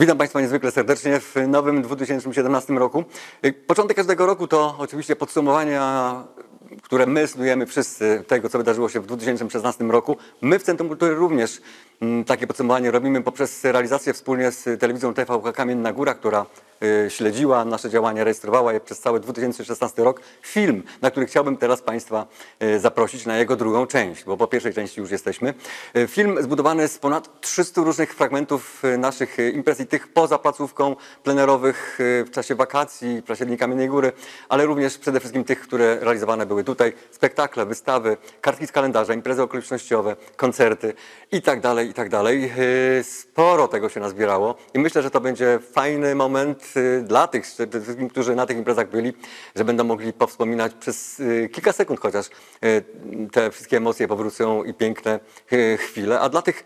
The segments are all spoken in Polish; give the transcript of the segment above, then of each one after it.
Witam Państwa niezwykle serdecznie w nowym 2017 roku. Początek każdego roku to oczywiście podsumowania, które my snujemy wszyscy tego, co wydarzyło się w 2016 roku. My w Centrum Kultury również mm, takie podsumowanie robimy poprzez realizację wspólnie z telewizją TVK Kamienna Góra, która y, śledziła nasze działania, rejestrowała je przez cały 2016 rok. Film, na który chciałbym teraz Państwa y, zaprosić na jego drugą część, bo po pierwszej części już jesteśmy. Y, Film zbudowany z ponad 300 różnych fragmentów naszych imprez i tych poza placówką plenerowych w czasie wakacji, w czasie Dni Kamiennej Góry, ale również przede wszystkim tych, które realizowane były tutaj. Spektakle, wystawy, kartki z kalendarza, imprezy okolicznościowe, koncerty i tak dalej, i tak dalej. Y, Sporo tego się nazbierało i myślę, że to będzie fajny moment y, dla tych, którzy na tych imprezach byli, że będą mogli powspominać przez y, kilka sekund chociaż te wszystkie emocje powrócą i piękne chwile. A dla tych,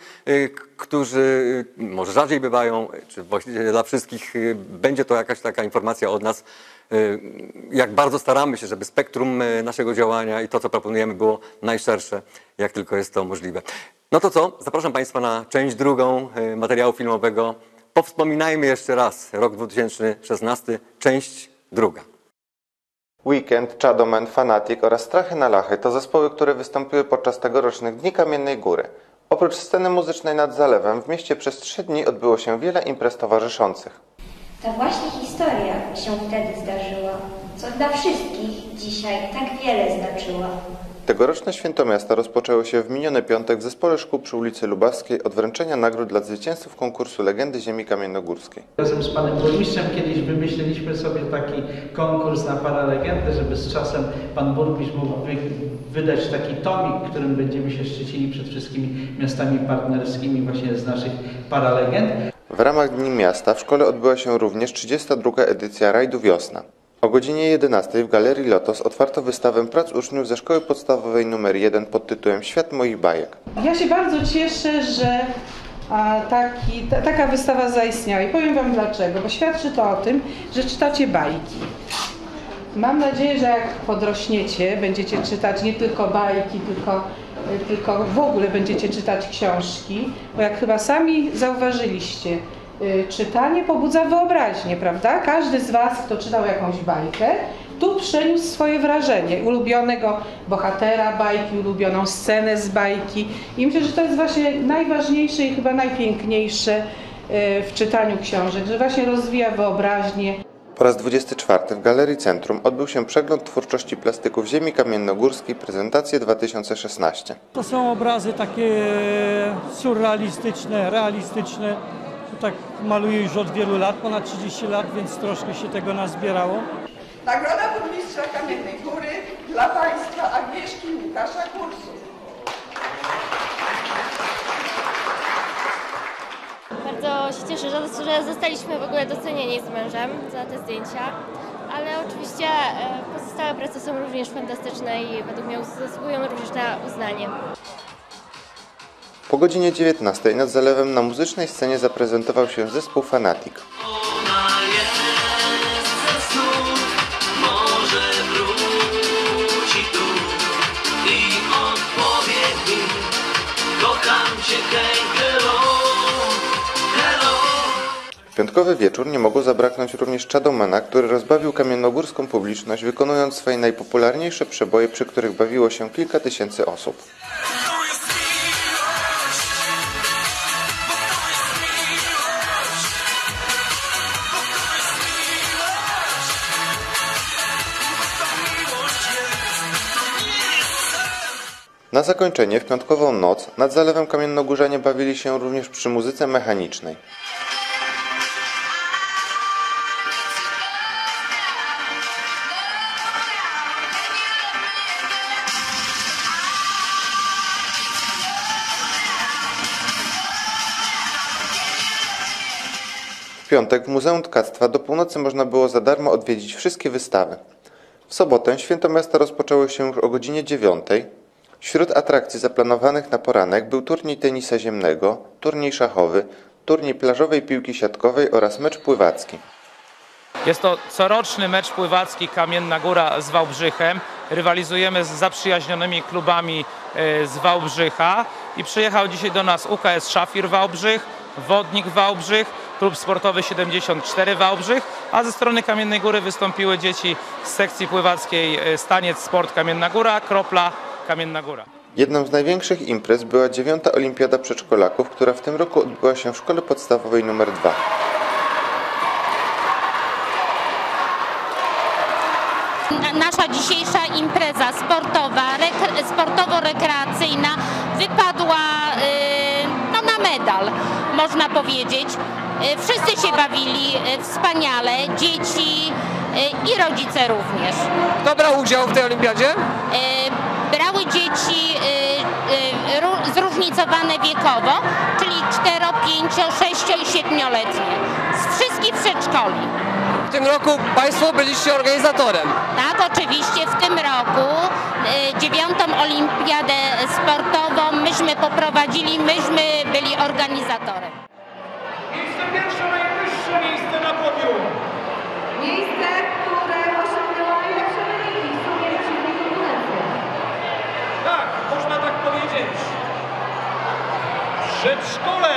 którzy może rzadziej bywają, czy właściwie dla wszystkich będzie to jakaś taka informacja od nas, jak bardzo staramy się, żeby spektrum y, naszego działania i to, co proponujemy, było najszersze, jak tylko jest to możliwe. No to co? Zapraszam Państwa na część drugą y, materiału filmowego. Powspominajmy jeszcze raz rok 2016, część druga. Weekend, Chadoman, Fanatic oraz Strachy na Lachy to zespoły, które wystąpiły podczas tegorocznych Dni Kamiennej Góry. Oprócz sceny muzycznej nad zalewem w mieście przez trzy dni odbyło się wiele imprez towarzyszących. Ta właśnie historia się wtedy zdarzyła, co dla wszystkich dzisiaj tak wiele znaczyła. Tegoroczne Święto Miasta rozpoczęło się w miniony piątek w Zespole Szkół przy ulicy Lubawskiej od wręczenia nagród dla zwycięzców konkursu Legendy Ziemi Kamiennogórskiej. Razem z panem burmistrzem kiedyś wymyśliliśmy sobie taki konkurs na paralegendę, żeby z czasem pan burmistrz mógł wy, wydać taki tomik, którym będziemy się szczycili przed wszystkimi miastami partnerskimi właśnie z naszych paralegend. W ramach Dni Miasta w szkole odbyła się również 32. edycja Rajdu Wiosna. O godzinie 11 w Galerii Lotos otwarto wystawę prac uczniów ze szkoły podstawowej nr 1 pod tytułem Świat moich bajek. Ja się bardzo cieszę, że taki, ta, taka wystawa zaistniała i powiem Wam dlaczego, bo świadczy to o tym, że czytacie bajki. Mam nadzieję, że jak podrośniecie, będziecie czytać nie tylko bajki, tylko, tylko w ogóle będziecie czytać książki, bo jak chyba sami zauważyliście, y, czytanie pobudza wyobraźnię, prawda? Każdy z Was, kto czytał jakąś bajkę, tu przeniósł swoje wrażenie, ulubionego bohatera bajki, ulubioną scenę z bajki. I myślę, że to jest właśnie najważniejsze i chyba najpiękniejsze y, w czytaniu książek, że właśnie rozwija wyobraźnię. Po raz 24 w Galerii Centrum odbył się przegląd twórczości plastyków ziemi kamiennogórskiej prezentacje 2016. To są obrazy takie surrealistyczne, realistyczne. Tak maluję już od wielu lat, ponad 30 lat, więc troszkę się tego nazbierało. Nagroda Burmistrza Kamiennej Góry dla Państwa Agnieszki Łukasza Kursów. Się cieszę, że, że zostaliśmy w ogóle docenieni z mężem za te zdjęcia, ale oczywiście e, pozostałe prace są również fantastyczne i według mnie zasługują również na uznanie. Po godzinie 19 nad zalewem na muzycznej scenie zaprezentował się zespół Fanatic. Piątkowy wieczór nie mogło zabraknąć również Chadomana, który rozbawił kamiennogórską publiczność, wykonując swoje najpopularniejsze przeboje, przy których bawiło się kilka tysięcy osób. Na zakończenie w piątkową noc nad zalewem kamiennogórzanie bawili się również przy muzyce mechanicznej. Piątek w Muzeum Tkactwa do północy można było za darmo odwiedzić wszystkie wystawy. W sobotę Święto Miasta rozpoczęło się już o godzinie 9. Wśród atrakcji zaplanowanych na poranek był turniej tenisa ziemnego, turniej szachowy, turniej plażowej piłki siatkowej oraz mecz pływacki. Jest to coroczny mecz pływacki Kamienna Góra z Wałbrzychem. Rywalizujemy z zaprzyjaźnionymi klubami e, z Wałbrzycha i przyjechał dzisiaj do nas UKS Szafir Wałbrzych, Wodnik Wałbrzych, Klub Sportowy 74 Wałbrzych, a ze strony Kamiennej Góry wystąpiły dzieci z sekcji pływackiej e, Staniec Sport Kamienna Góra, Kropla Kamienna Góra. Jedną z największych imprez była dziewiąta olimpiada przedszkolaków, która w tym roku odbyła się w szkole podstawowej nr 2. Nasza dzisiejsza impreza sportowa, rekre, sportowo-rekreacyjna wypadła y, no, na medal, można powiedzieć. Y, Wszyscy się bawili y, wspaniale, dzieci y, i rodzice również. Kto brał udział w tej olimpiadzie? Brały dzieci ró- zróżnicowane wiekowo, czyli 4, 5, 6 i 7-letnie z wszystkich przedszkoli. W tym roku Państwo byliście organizatorem. Tak, oczywiście w tym roku y, dziewiątą olimpiadę sportową myśmy poprowadzili, myśmy byli organizatorem. Miejsce pierwsze, najwyższe miejsce na podium. Miejsce, które osiągnęło najlepsze wyniki w sumie przeciwnej konkurencji. Tak, można tak powiedzieć. Przedszkole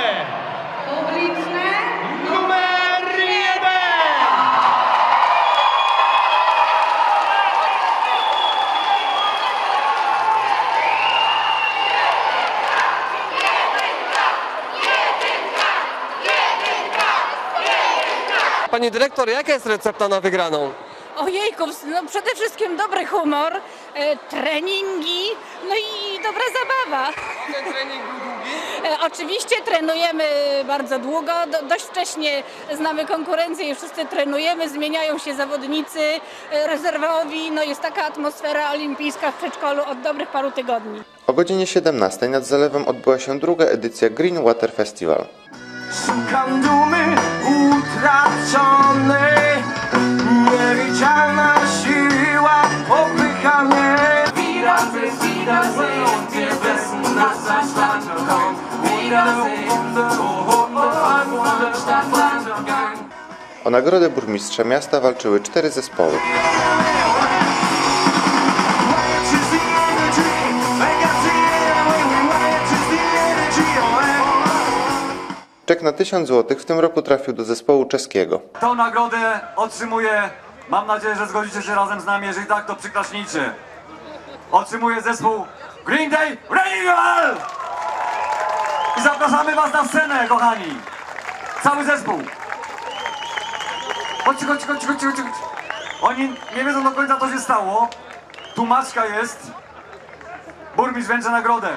Pani dyrektor, jaka jest recepta na wygraną? Ojejku, no przede wszystkim dobry humor, e, treningi, no i dobra zabawa. Ten trening był długi? E, oczywiście trenujemy bardzo długo, do, dość wcześnie znamy konkurencję i wszyscy trenujemy, zmieniają się zawodnicy e, rezerwowi, no jest taka atmosfera olimpijska w przedszkolu od dobrych paru tygodni. O godzinie 17 nad zalewem odbyła się druga edycja Green Water Festival. Szukam dumy utraconej Niewidzialna siła popycha mnie. Wiedersehen, Wiedersehen, wir wissen, dass das Land kommt Wiedersehen, oh, oh, oh, Stadtland O nagrodę burmistrza miasta walczyły cztery zespoły. Czek na 1000 zł w tym roku trafił do zespołu czeskiego. Tą nagrodę otrzymuje, mam nadzieję, że zgodzicie się razem z nami, jeżeli tak, to przyklaśnijcie. Otrzymuje zespół Green Day Renewal! I zapraszamy was na scenę, kochani. Cały zespół. Chodźcie, chodźcie, chodźcie, chodźcie, chodźcie. Oni nie wiedzą do końca, co się stało. Tłumaczka jest. Burmistrz wręcza nagrodę.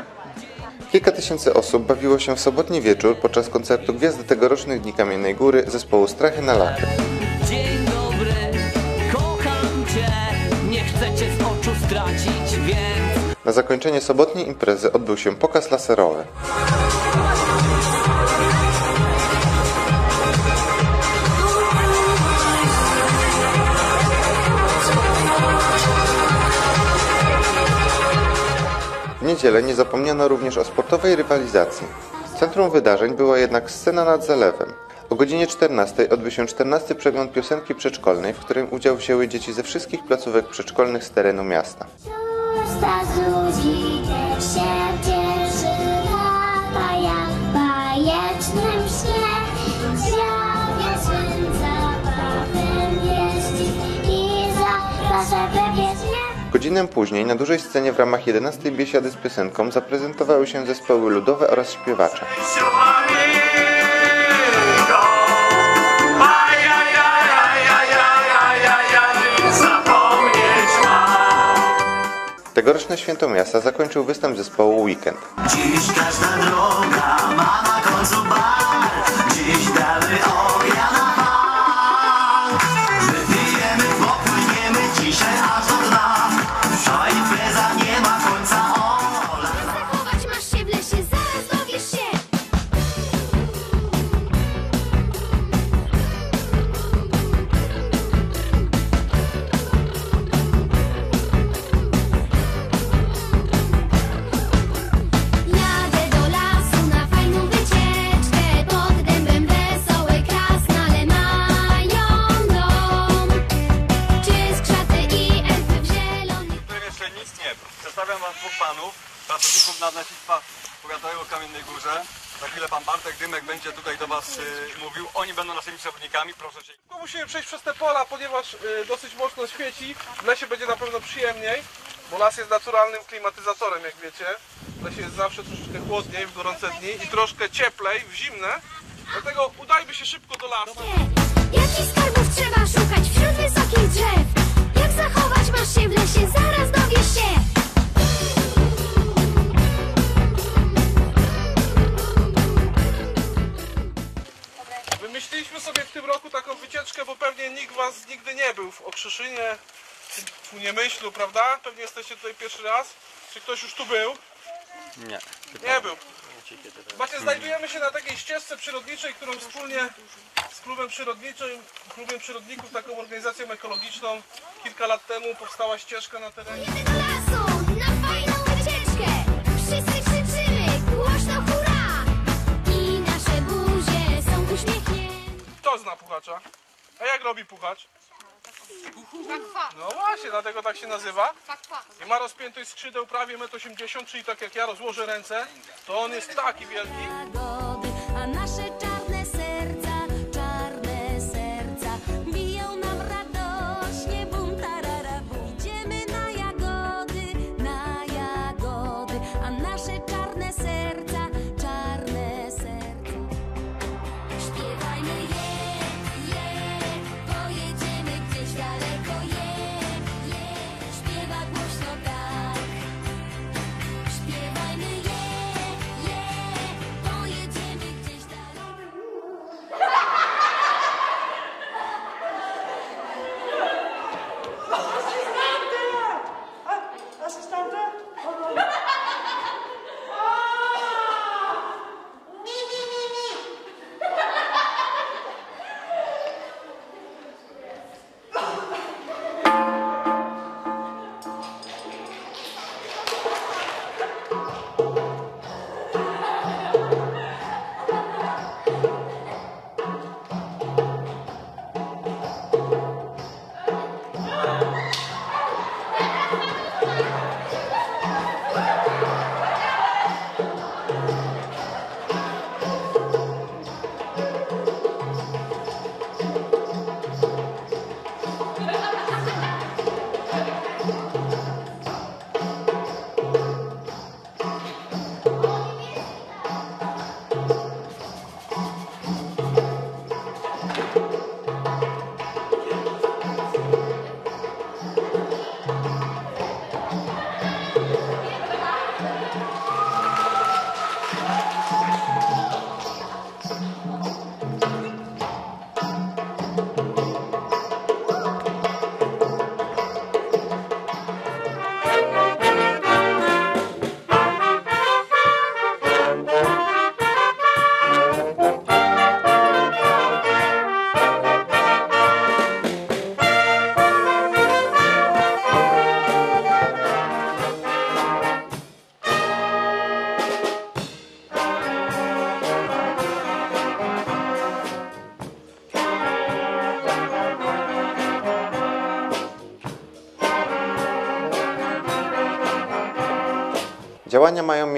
Kilka tysięcy osób bawiło się w sobotni wieczór podczas koncertu Gwiazdy tegorocznych Dni Kamiennej Góry zespołu Strachy na lachy. Dzień dobry, kocham cię, nie chcę cię z oczu stracić, więc Na zakończenie sobotniej imprezy odbył się pokaz laserowy. Niedzielę nie zapomniano również o sportowej rywalizacji. Centrum wydarzeń była jednak scena nad zalewem. O godzinie 14 odbył się 14 przegląd piosenki przedszkolnej, w którym udział wzięły dzieci ze wszystkich placówek przedszkolnych z terenu miasta. Godzinę później na dużej scenie w ramach 11 biesiady z piosenką zaprezentowały się zespoły ludowe oraz śpiewacze. Tegoroczne święto miasta zakończył występ zespołu Weekend. Dziś każda droga ma na końcu bar przejść przez te pola, ponieważ y, dosyć mocno świeci. W lesie będzie na pewno przyjemniej, bo las jest naturalnym klimatyzatorem, jak wiecie. W lesie jest zawsze troszeczkę chłodniej w gorące dni i troszkę cieplej w zimne. Dlatego udajmy się szybko do lasu. Jakich skarbów trzeba szukać wśród wysokich drzew? Jak zachować masz się w lesie? Zaraz dowiesz się. Wymyśliliśmy sobie w tym roku taką wycieczkę, bo pewnie nikt was nigdy nie był w Okrzyszynie, w Niemyślu, prawda? Pewnie jesteście tutaj pierwszy raz. Czy ktoś już tu był? Nie. Nie był. Właśnie znajdujemy się na takiej ścieżce przyrodniczej, którą wspólnie z klubem przyrodniczym, klubem przyrodników, taką organizacją ekologiczną, kilka lat temu powstała ścieżka na terenie. Kto zna puchacza? A jak robi puchacz? No właśnie, dlatego tak się nazywa. I ma rozpiętość skrzydeł prawie 1,80 m, czyli tak jak ja rozłożę ręce, to on jest taki wielki.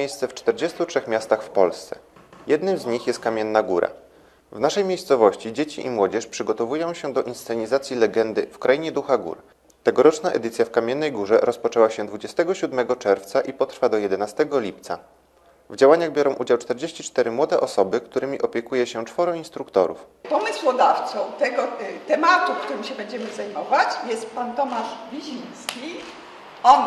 Miejsce w 43 miastach w Polsce. Jednym z nich jest Kamienna Góra. W naszej miejscowości dzieci i młodzież przygotowują się do inscenizacji legendy w Krainie Ducha Gór. Tegoroczna edycja w Kamiennej Górze rozpoczęła się 27 czerwca i potrwa do 11 lipca. W działaniach biorą udział 44 młode osoby, którymi opiekuje się czworo instruktorów. Pomysłodawcą tego y, tematu, którym się będziemy zajmować, jest pan Tomasz Wiziński. On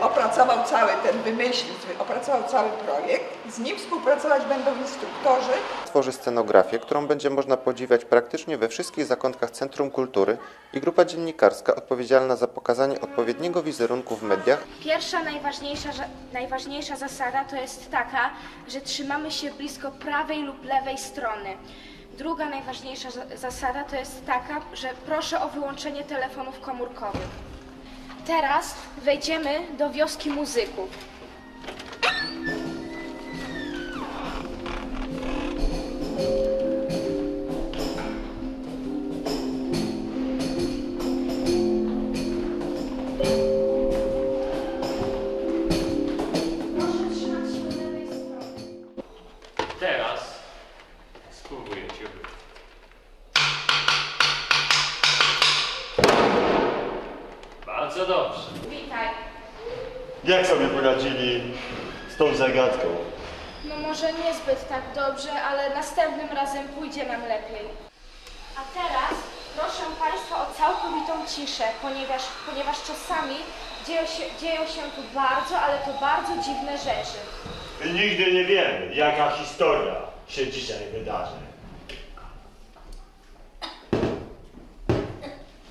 opracował cały ten, wymyślił, opracował cały projekt. Z nim współpracować będą instruktorzy. Tworzy scenografię, którą będzie można podziwiać praktycznie we wszystkich zakątkach Centrum Kultury i grupa dziennikarska odpowiedzialna za pokazanie odpowiedniego wizerunku w mediach Pierwsza, najważniejsza, najważniejsza zasada to jest taka, że trzymamy się blisko prawej lub lewej strony. Druga najważniejsza za- zasada to jest taka, że proszę o wyłączenie telefonów komórkowych. Teraz wejdziemy do wioski muzyków. Z tą zagadką? No może niezbyt tak dobrze, ale następnym razem pójdzie nam lepiej. A teraz proszę Państwa o całkowitą ciszę, ponieważ, ponieważ czasami dzieją się, dzieją się tu bardzo, ale to bardzo dziwne rzeczy. My nigdy nie wiemy, jaka historia się dzisiaj wydarzy.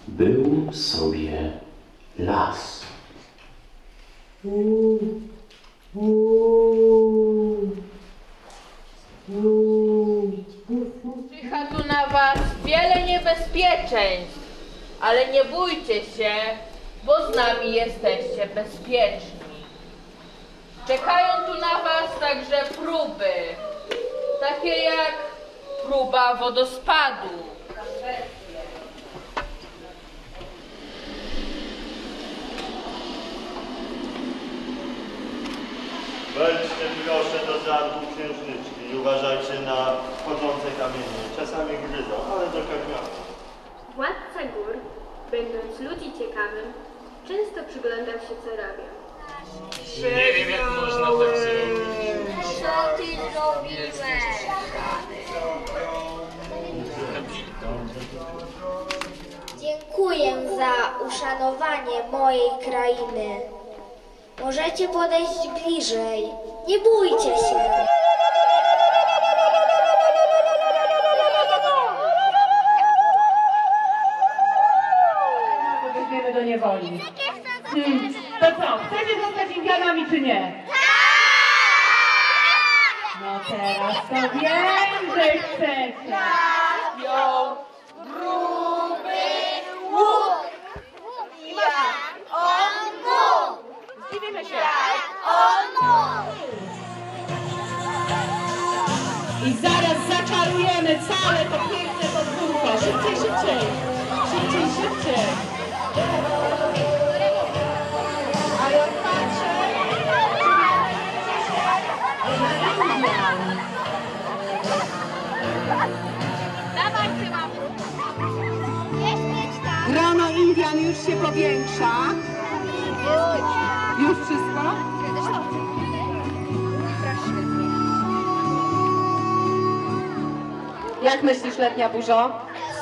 Był sobie las. Czyha tu na was wiele niebezpieczeństw, ale nie bójcie się, bo z nami jesteście bezpieczni. Czekają tu na was także próby, takie jak próba wodospadu. Wejdźcie proszę do zamku księżniczki i uważajcie na wchodzące kamienie. Czasami gryzą, ale do kamienia. Władca gór, będąc ludzi ciekawym, często przyglądał się co robią. Nie wiem, jak można tak zrobić. Co ty zrobiłeś? Dziękuję za uszanowanie mojej krainy. Możecie podejść bliżej. Nie bójcie się. Weźmiemy do niewoli. Hmm. To co, chcecie zostać Indianami czy nie? No teraz to wiem, że chcecie. Zaczarujemy całe to piękne podwórko. Szybciej, szybciej. Szybciej, szybciej. A ja patrzę. Grono Indian już się powiększa. Już wszystko? Jak myślisz, letnia burzo?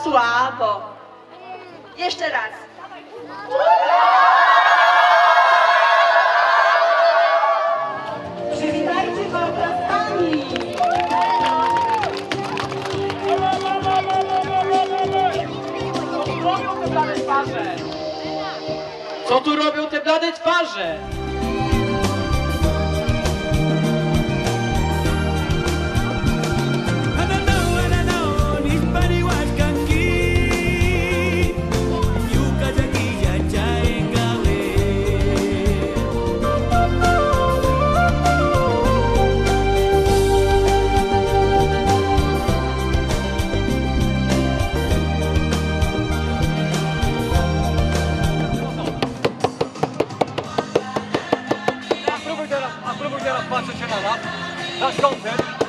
Słabo. Jeszcze raz. Przywitajcie go oklaskami! robią te blade twarze? Co tu robią te blade twarze? Nasz koncert.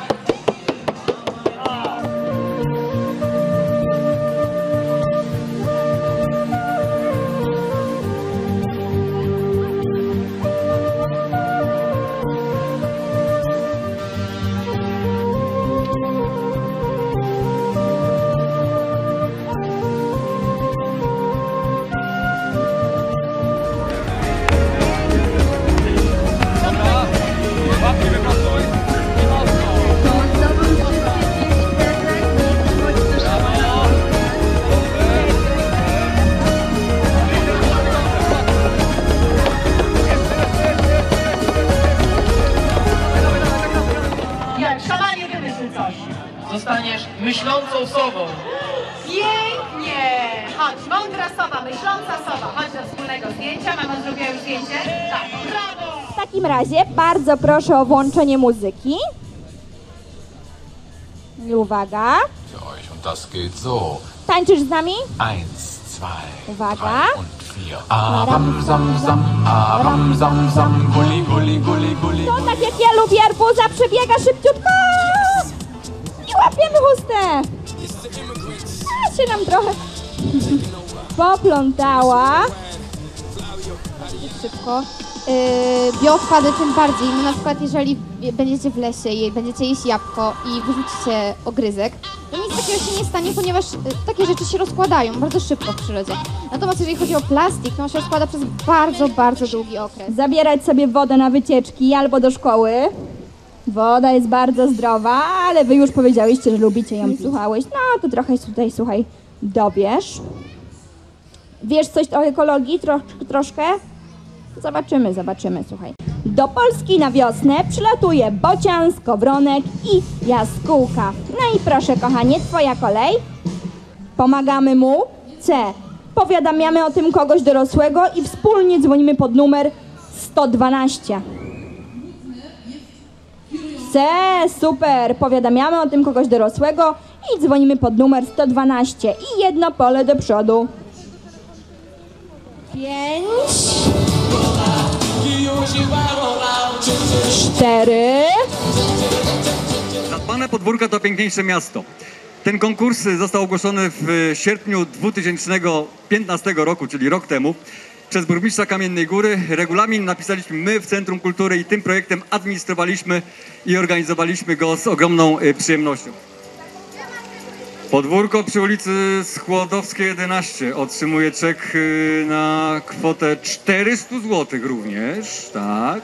Bardzo proszę o włączenie muzyki. I uwaga. Für euch und das geht so. Tańczysz z nami? Eins, zwei, Uwaga. und vier. Aram, zam, zam, aram, zam, zam, guli, guli, guli, guli. To tak jak ja lubię arbuza, przebiega szybciutko. I łapiemy chustę. A się nam trochę poplątała. szybko. Yy, bioodpady tym bardziej. No na przykład jeżeli będziecie w lesie i będziecie jeść jabłko i wyrzucicie ogryzek, to nic takiego się nie stanie, ponieważ y, takie rzeczy się rozkładają bardzo szybko w przyrodzie. Natomiast jeżeli chodzi o plastik, to on się rozkłada przez bardzo, bardzo długi okres. Zabierać sobie wodę na wycieczki albo do szkoły. Woda jest bardzo zdrowa, ale wy już powiedziałyście, że lubicie ją. Słuchałeś? No to trochę tutaj, słuchaj, dobierz. Wiesz coś o ekologii Tro troszkę? Zobaczymy, zobaczymy, słuchaj. Do Polski na wiosnę przylatuje bocian, skowronek i jaskółka. No i proszę, kochanie, twoja kolej. Pomagamy mu. C. Powiadamiamy o tym kogoś dorosłego i wspólnie dzwonimy pod numer 112. C. Super. Powiadamiamy o tym kogoś dorosłego i dzwonimy pod numer 112. I jedno pole do przodu. Pięć. Cztery. Zadbane podwórka to piękniejsze miasto. Ten konkurs został ogłoszony w sierpniu 2015 roku, czyli rok temu, przez burmistrza Kamiennej Góry. Regulamin napisaliśmy my w Centrum Kultury i tym projektem administrowaliśmy i organizowaliśmy go z ogromną y, przyjemnością. Podwórko przy ulicy Skłodowskiej 11 otrzymuje czek y, na kwotę 400 zł również, tak.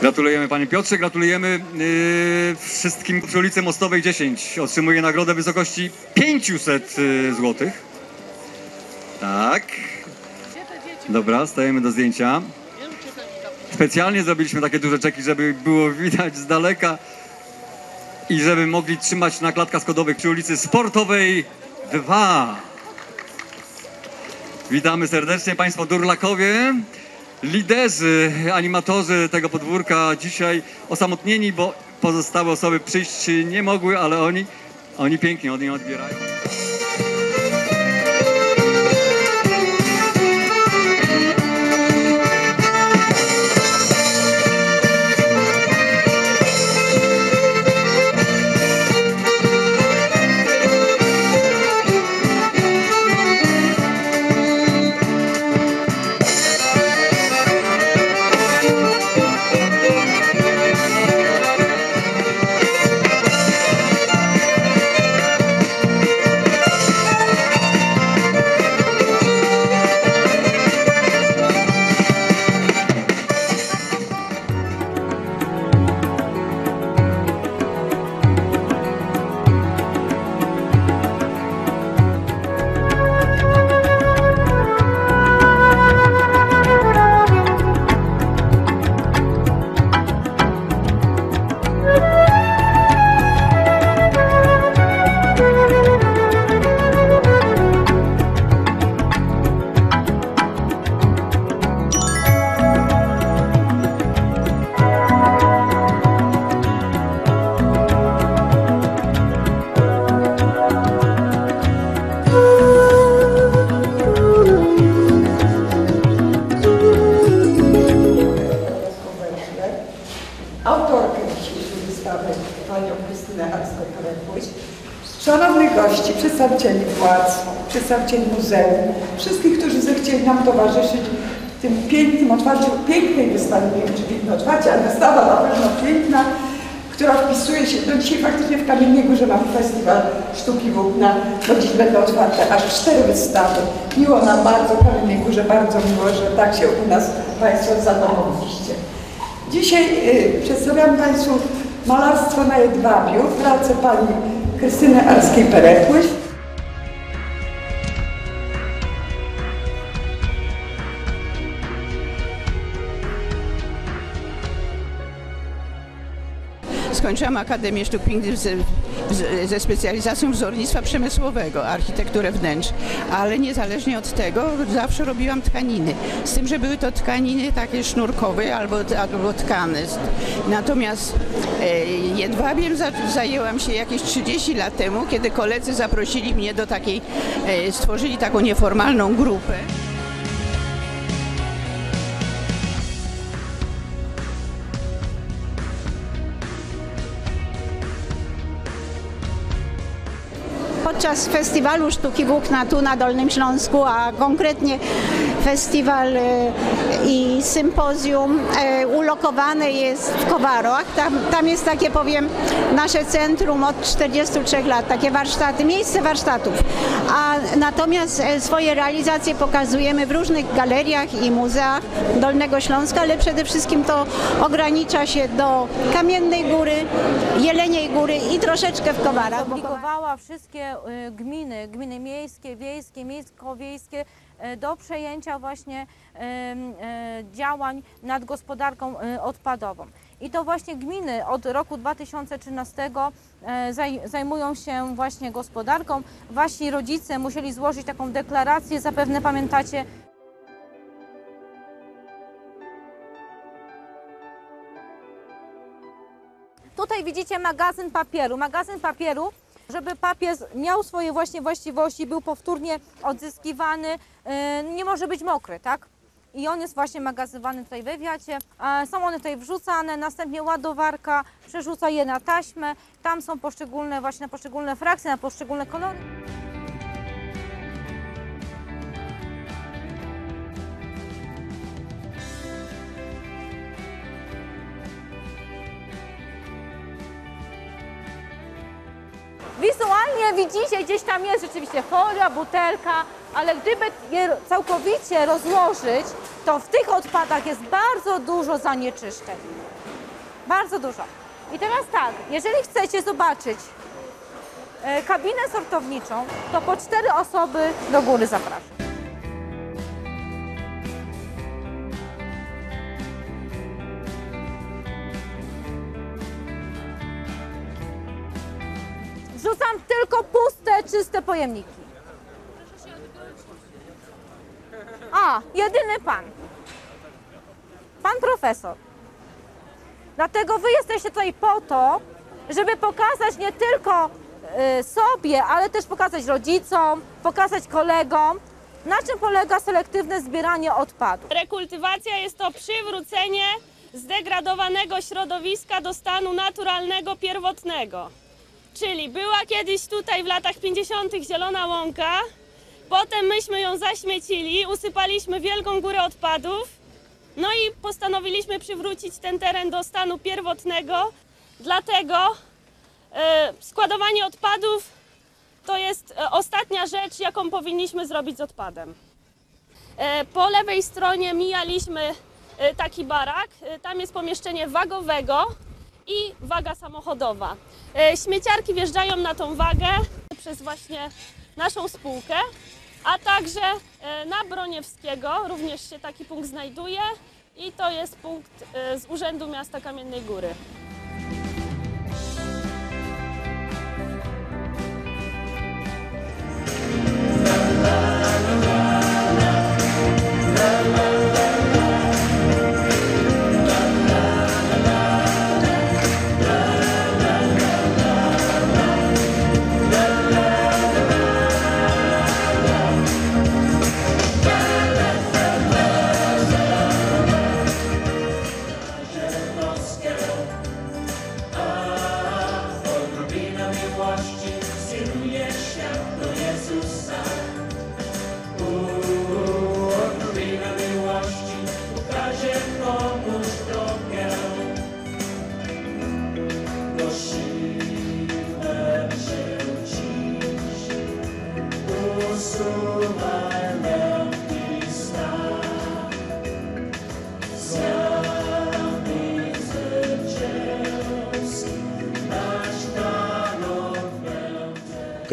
Gratulujemy Panie Piotrze, gratulujemy yy, wszystkim przy ulicy Mostowej 10. Otrzymuje nagrodę w wysokości 500 yy, zł. Tak. Dobra, stajemy do zdjęcia. Specjalnie zrobiliśmy takie duże czeki, żeby było widać z daleka i żeby mogli trzymać na klatkach schodowych przy ulicy Sportowej 2. Witamy serdecznie Państwo Durlakowie. Liderzy, animatorzy tego podwórka dzisiaj osamotnieni, bo pozostałe osoby przyjść nie mogły, ale oni, oni pięknie od niej odbierają. Gości, przedstawicieli władz, przedstawicieli muzeum, wszystkich, którzy zechcieli nam towarzyszyć w tym pięknym otwarciu, pięknej wystawy, nie wiem czy piękne otwarcie, ale wystawa na pewno piękna, która wpisuje się, no dzisiaj faktycznie w Kamiennej Górze mamy festiwal sztuki włókna, bo dziś będą otwarte aż cztery wystawy. Miło nam bardzo, w Kamiennej Górze bardzo miło, że tak się u nas Państwo zadomowiliście. Dzisiaj y, przedstawiam Państwu malarstwo na jedwabiu, pracę Pani Kristina Arský Perekuš Skończyłam Akademię Sztuk Pięknych ze, ze specjalizacją wzornictwa przemysłowego, architekturę wnętrz, ale niezależnie od tego zawsze robiłam tkaniny. Z tym, że były to tkaniny takie sznurkowe albo, albo tkane. Natomiast e, jedwabiem za, zajęłam się jakieś 30 lat temu, kiedy koledzy zaprosili mnie do takiej, e, stworzyli taką nieformalną grupę. Podczas festiwalu sztuki włókna tu na Dolnym Śląsku, a konkretnie festiwal e, i sympozjum e, ulokowane jest w Kowarach. Tam, tam jest takie, powiem, nasze centrum od 43 lat, takie warsztaty, miejsce warsztatów. A natomiast e, swoje realizacje pokazujemy w różnych galeriach i muzeach Dolnego Śląska, ale przede wszystkim to ogranicza się do Kamiennej Góry, Jeleniej Góry i troszeczkę w Kowarach. bo zobligowała wszystkie y, gminy, gminy miejskie, wiejskie, miejsko-wiejskie do przejęcia właśnie y, działań nad gospodarką y, odpadową. I to właśnie gminy od roku 2013 y, zaj- zajmują się właśnie gospodarką. Wasi rodzice musieli złożyć taką deklarację, zapewne pamiętacie, Tutaj widzicie magazyn papieru. Magazyn papieru, żeby papier miał swoje właśnie właściwości, był powtórnie odzyskiwany, yy, nie może być mokry, tak? I on jest właśnie magazynowany tutaj we wiacie. Są one tutaj wrzucane, następnie ładowarka przerzuca je na taśmę. Tam są poszczególne właśnie na poszczególne frakcje, na poszczególne kolory. Wizualnie widzicie, gdzieś tam jest rzeczywiście folia, butelka, ale gdyby je całkowicie rozłożyć, to w tych odpadach jest bardzo dużo zanieczyszczeń. Bardzo dużo. I teraz tak, jeżeli chcecie zobaczyć e, kabinę sortowniczą, to po cztery osoby do góry zapraszam. Wrzucam tylko puste, czyste pojemniki. A, jedyny pan. Pan profesor. Dlatego wy jesteście tutaj po to, żeby pokazać nie tylko y, sobie, ale też pokazać rodzicom, pokazać kolegom, na czym polega selektywne zbieranie odpadów. Rekultywacja jest to przywrócenie zdegradowanego środowiska do stanu naturalnego, pierwotnego. Czyli była kiedyś tutaj w latach 50. zielona łąka, potem myśmy ją zaśmiecili, usypaliśmy wielką górę odpadów, no i postanowiliśmy przywrócić ten teren do stanu pierwotnego. Dlatego e, składowanie odpadów to jest e, ostatnia rzecz, jaką powinniśmy zrobić z odpadem. E, Po lewej stronie mijaliśmy taki barak. Tam jest pomieszczenie wagowego i waga samochodowa. E, Śmieciarki wjeżdżają na tą wagę przez właśnie naszą spółkę, a także e, na Broniewskiego również się taki punkt znajduje i to jest punkt e, z Urzędu Miasta Kamiennej Góry. Odrobina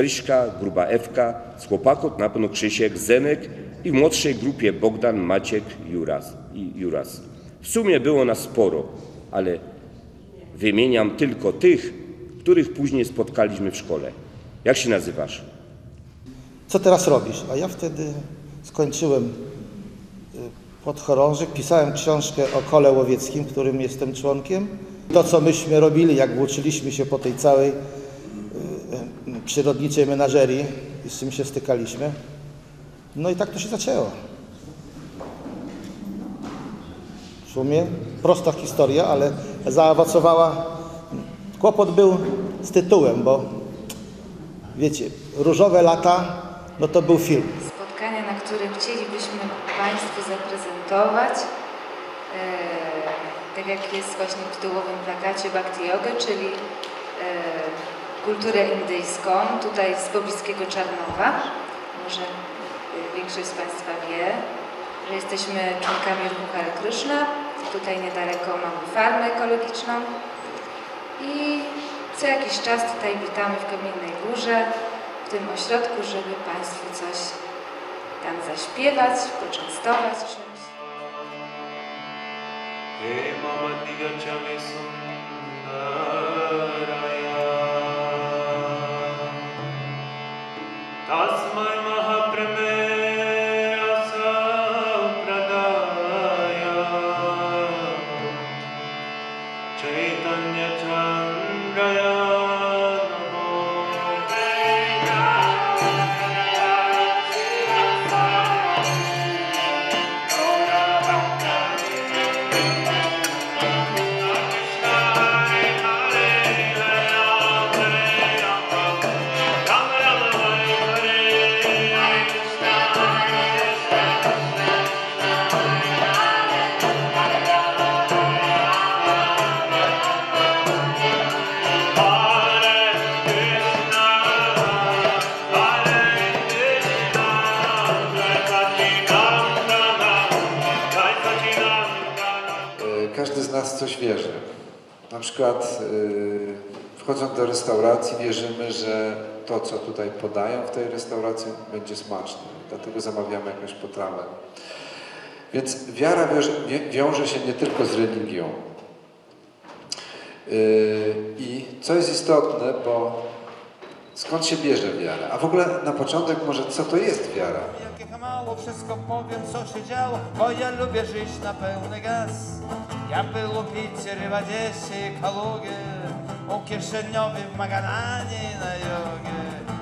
Kryśka, gruba Ewka, z chłopaków na pewno Krzysiek, Zenek i w młodszej grupie Bogdan, Maciek Juras, i Juras. W sumie było nas sporo, ale wymieniam tylko tych, których później spotkaliśmy w szkole. Jak się nazywasz? co teraz robisz? A ja wtedy skończyłem y, podchorążek, pisałem książkę o kole łowieckim, którym jestem członkiem. To, co myśmy robili, jak włóczyliśmy się po tej całej przyrodniczej menażerii i z czym się stykaliśmy. No i tak to się zaczęło. W sumie prosta historia, ale zaowocowała. Kłopot był z tytułem, bo wiecie, różowe lata, no to był film. spotkania, na którym chcielibyśmy Państwu zaprezentować, e, tak jak jest właśnie w tytułowym plakacie Bhakti Yoga, czyli e, kulturę indyjską, tutaj z pobliskiego Czarnowa. Może y, większość z Państwa wie, że jesteśmy członkami ruchu Hare Krishna. Tutaj niedaleko mamy farmę ekologiczną. I co jakiś czas tutaj witamy w Kamiennej Górze, w tym ośrodku, żeby Państwu coś tam zaśpiewać, poczęstować czymś. Hey, mama, coś wierzy. Na przykład e, wchodząc do restauracji wierzymy, że to, co tutaj podają w tej restauracji będzie smaczne. Dlatego zamawiamy jakąś potrawę. Więc wiara wiąże, się nie tylko z religią. E, I co jest istotne, bo skąd się bierze wiara? A w ogóle na początek może co to jest wiara? Jakich mało wszystko powiem, co się działo, bo ja lubię żyć na pełny gaz. Я был у Питере, в Одессе и Калуге, у Кишиневе в Маганане и на юге.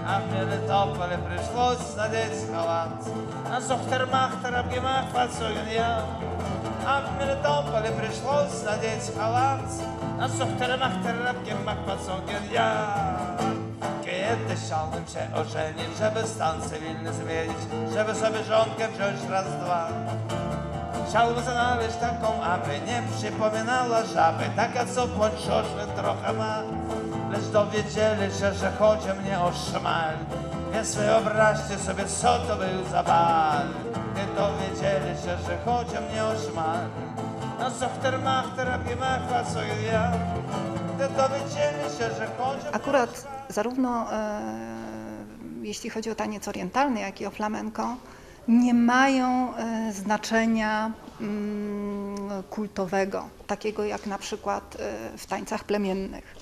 А в Мелитополе пришлось надеть халат. На Сухтермахтер обгимах подсуген я. А в Мелитополе пришлось надеть халат. На Сухтермахтер обгимах подсуген я. Kiedy chciałbym się ożenić, żeby stan cywilny zmienić, żeby sobie żonkę wziąć raz, dwa. Chciałbym znaleźć taką, aby nie przypominała żaby, taka co pończoszny trochę ma. Lecz dowiedzieli się, że chodzi mnie o szmal, więc wyobraźcie sobie, co to był za bal. Gdy dowiedzieli się, że chodzi mnie o szmal, na Sochtermachter, Abgemacha, co ja. Gdy dowiedzieli się, że chodzi Akurat zarówno e, jeśli chodzi o taniec orientalny, jak i o flamenko, nie mają e, znaczenia mm, kultowego, takiego jak na przykład e, w tańcach plemiennych.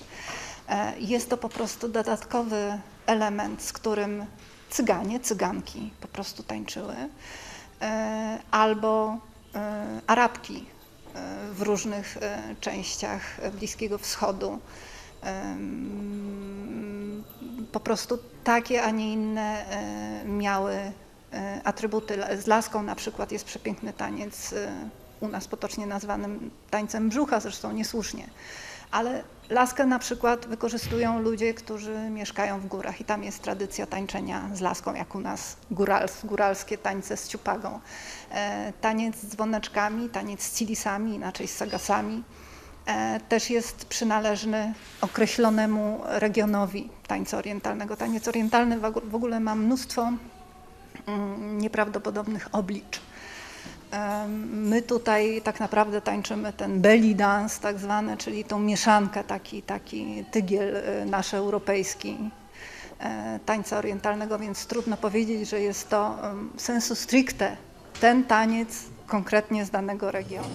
E, Jest to po prostu dodatkowy element, z którym cyganie, cyganki po prostu tańczyły, albo Arabki w różnych częściach Bliskiego Wschodu. Po prostu takie, a nie inne miały atrybuty. Z laską na przykład jest przepiękny taniec, e, u nas potocznie nazwanym tańcem brzucha, zresztą niesłusznie. Ale laskę na przykład wykorzystują ludzie, którzy mieszkają w górach i tam jest tradycja tańczenia z laską, jak u nas górals, góralskie tańce z ciupagą. E, Taniec z dzwoneczkami, taniec z cilisami, inaczej z sagasami e, też jest przynależny określonemu regionowi tańca orientalnego. Taniec orientalny w ogó- w ogóle ma mnóstwo nieprawdopodobnych oblicz. My tutaj tak naprawdę tańczymy ten belly dance tak zwany, czyli tą mieszankę, taki, taki tygiel e, nasz europejski e, tańca orientalnego, więc trudno powiedzieć, że jest to sensu stricte ten taniec konkretnie z danego regionu.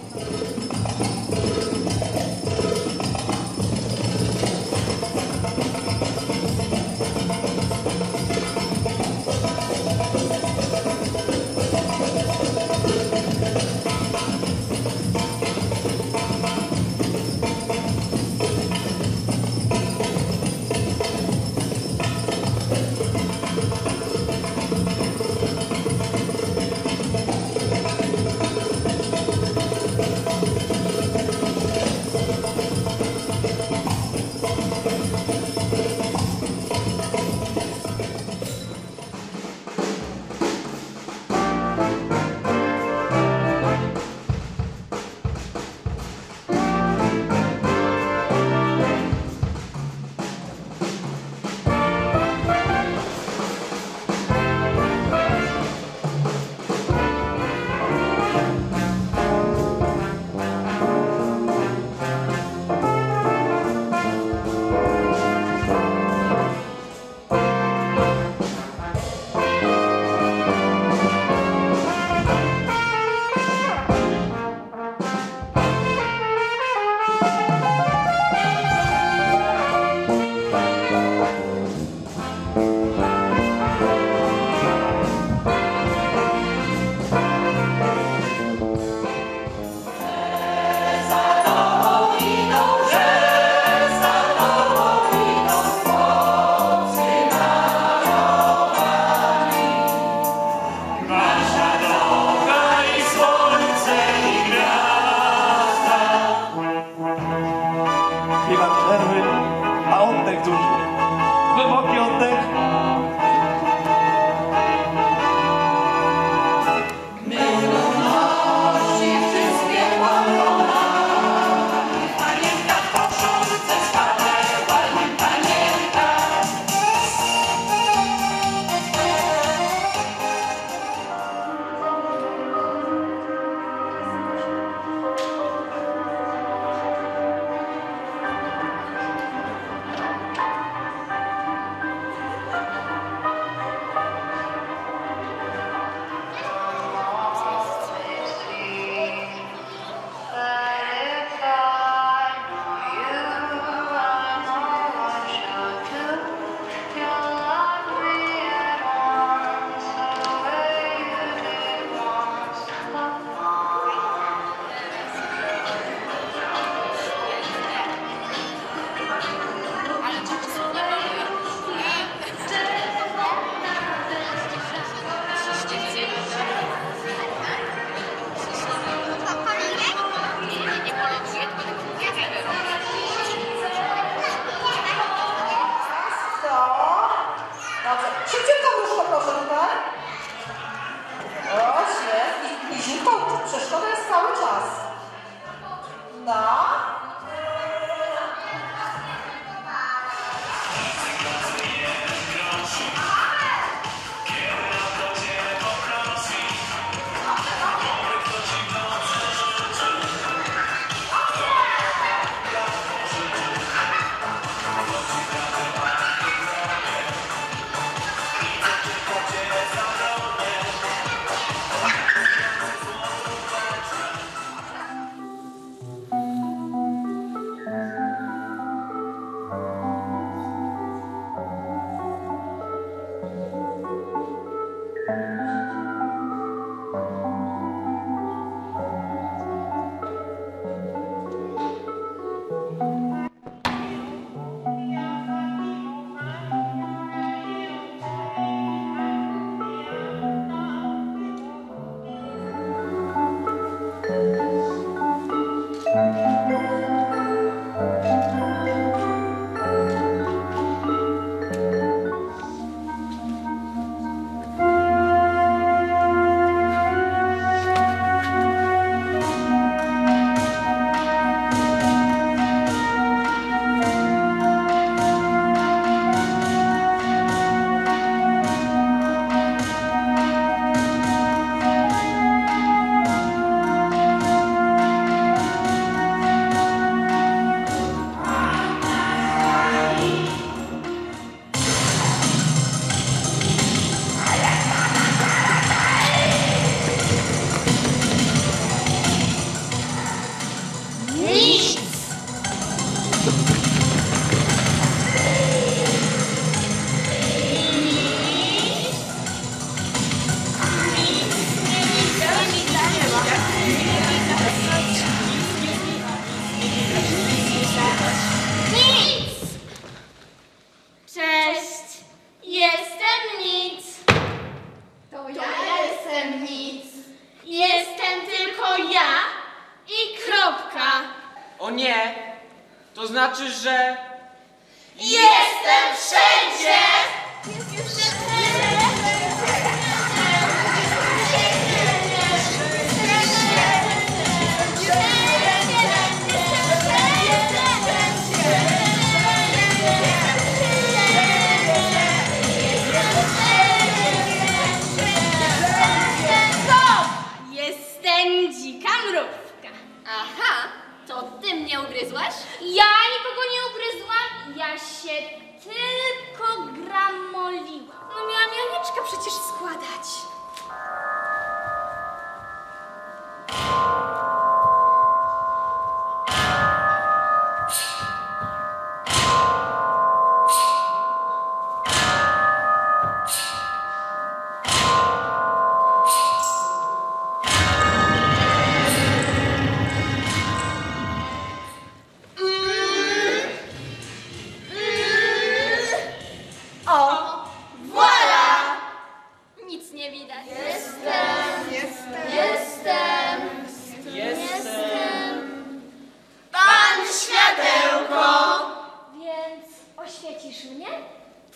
Chwycisz mnie?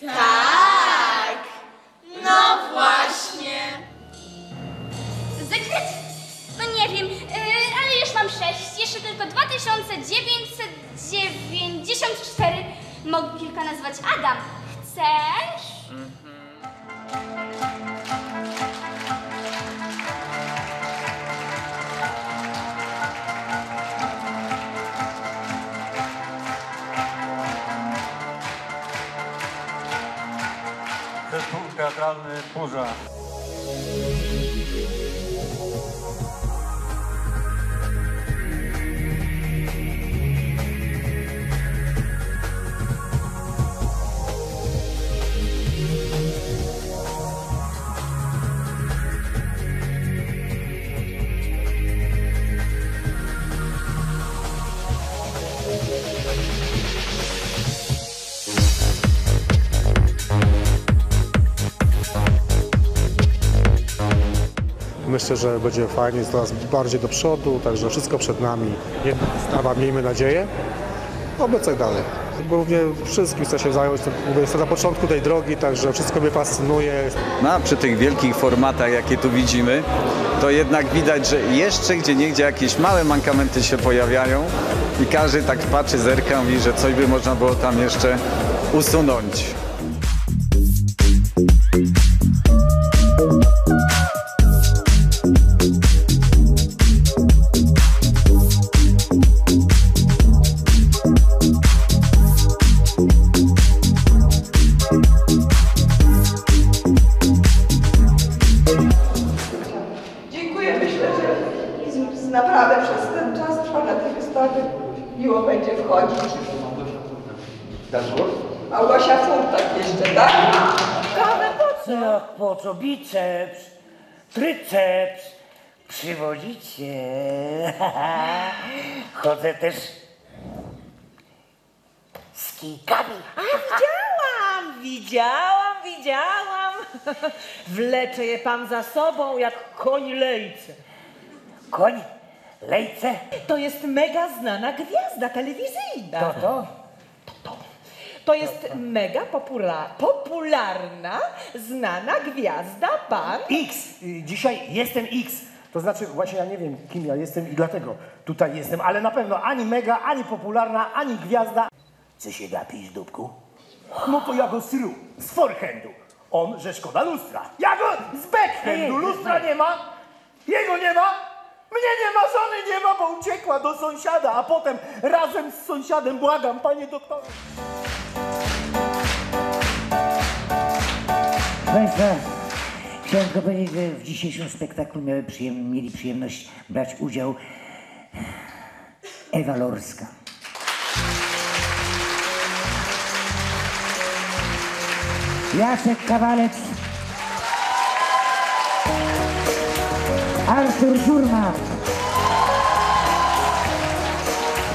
Tak! No właśnie! Sekret? No nie wiem, yy, ale już mam sześć. Jeszcze tylko 2994. Mogę kilka nazwać Adam. Chcesz? Zespół teatralny Burza. Myślę, że będzie fajnie, coraz bardziej do przodu, także wszystko przed nami. Jedna miejmy nadzieję, oby co dalej. Głównie wszystkim chcę się zająć, jestem na początku tej drogi, także wszystko mnie fascynuje. No, a przy tych wielkich formatach, jakie tu widzimy, to jednak widać, że jeszcze gdzie niegdzie jakieś małe mankamenty się pojawiają i każdy tak patrzy, zerka, mówi, że coś by można było tam jeszcze usunąć. Też z kijkami. A widziałam, widziałam, widziałam. Wlecze je pan za sobą jak koń lejce. Koń lejce? To jest mega znana gwiazda telewizyjna. To to? To jest mega popula- popularna, znana gwiazda pan. X. Y, Dzisiaj jestem X. To znaczy, właśnie ja nie wiem, kim ja jestem i dlatego tutaj jestem, ale na pewno ani mega, ani popularna, ani gwiazda. Co się gapisz, dupku? No to ja go sru, z forehandu. On, że szkoda lustra. Ja go z backhandu, lustra nie ma, jego nie ma, mnie nie ma, żony nie ma, bo uciekła do sąsiada, a potem razem z sąsiadem, błagam, panie doktorze. Państwa, chciałem tylko powiedzieć, że w dzisiejszym spektaklu miały przyjem- mieli przyjemność brać udział Ewa Lorska. Jacek Kawalec. Artur Szurman.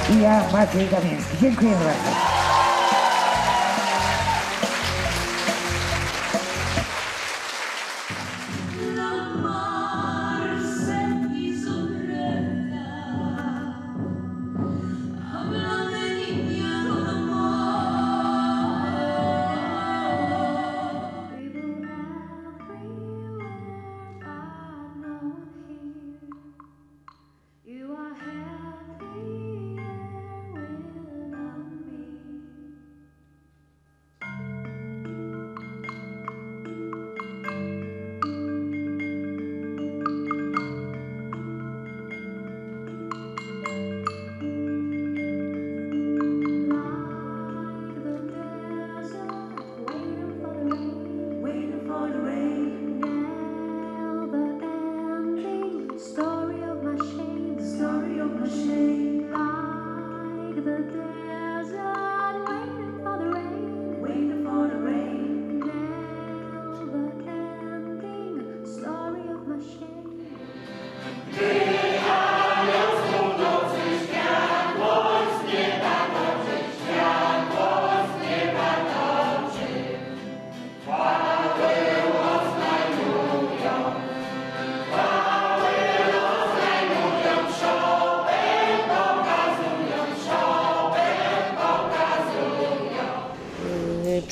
I ja, Maciej Damiński. Dziękuję bardzo.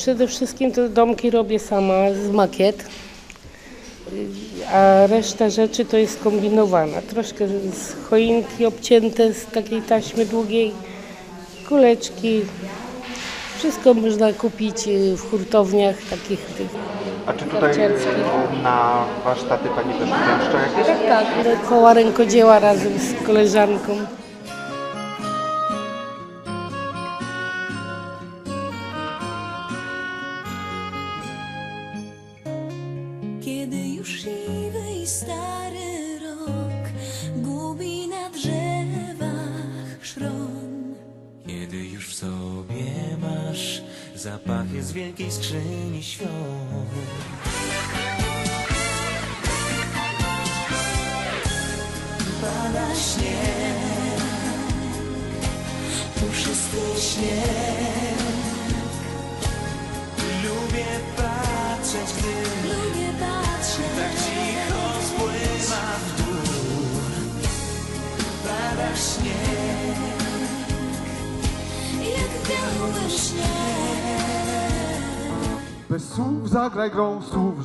Przede wszystkim to domki robię sama z makiet, y, a reszta rzeczy to jest kombinowana. Troszkę z choinki obcięte z takiej taśmy długiej, kuleczki. Wszystko można kupić y, w hurtowniach takich tych A czy tutaj narciarskich. na warsztaty Pani też uczęszcza jakieś? Tak, tak. Koła rękodzieła razem z koleżanką.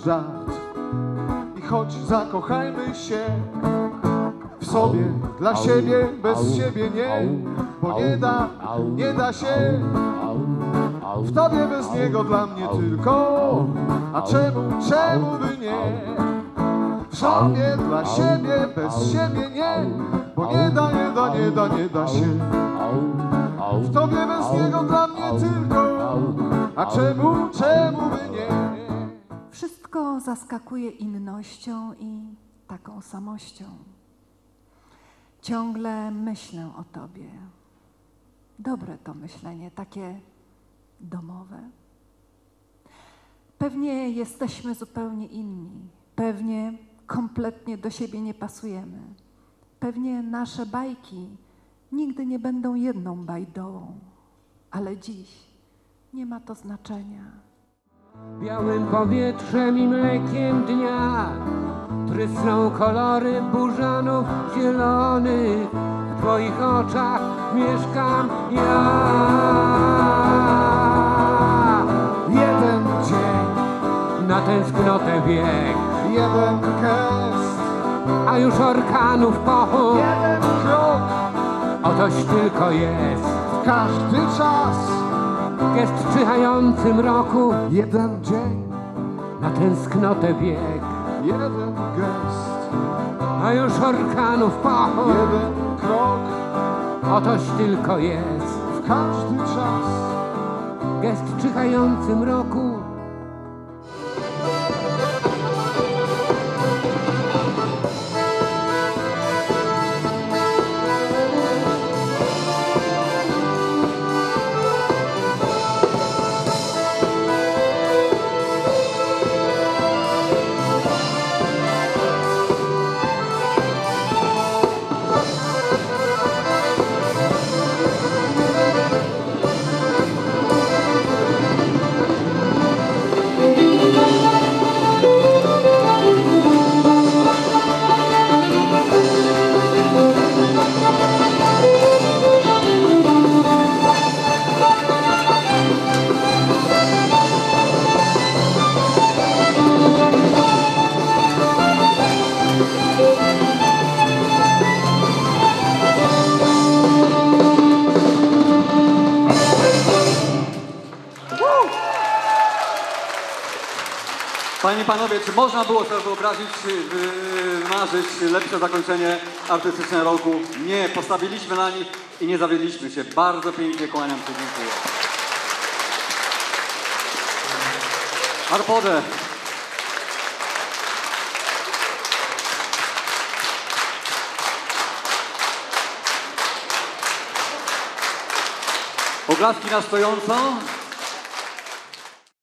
Żart. I choć zakochajmy się W sobie, dla siebie, bez siebie nie Bo nie da, nie da się. W tobie bez niego dla mnie tylko. A czemu, czemu by nie? W sobie, dla siebie, bez siebie nie Bo nie da, nie da, nie da, nie da się. W tobie bez niego dla mnie tylko. a czemu, czemu by nie? Wszystko zaskakuje innością i taką samością. Ciągle myślę o Tobie. Dobre to myślenie, takie domowe. Pewnie jesteśmy zupełnie inni. Pewnie kompletnie do siebie nie pasujemy. Pewnie nasze bajki nigdy nie będą jedną bajdołą. Ale dziś nie ma to znaczenia. Białym powietrzem i mlekiem dnia Trysną kolory burzanów zielonych. W Twoich oczach mieszkam ja. Jeden dzień, Na tęsknotę wiek. Jeden gest, A już orkanów pochód. Jeden krok, Otoś tylko jest. Każdy czas. Gest w czyhającym roku. Jeden dzień, Na tęsknotę wiek jeden gest, A już orkanów pochód. Jeden krok, Otoś tylko jest. W każdy czas. Gest w czyhającym roku Panie i Panowie, czy można było sobie wyobrazić, marzyć lepsze zakończenie artystyczne roku? Nie, postawiliśmy na nich i nie zawiedliśmy się. Bardzo pięknie kłaniam się, dziękuję. Arpodę. Oklaski na stojąco.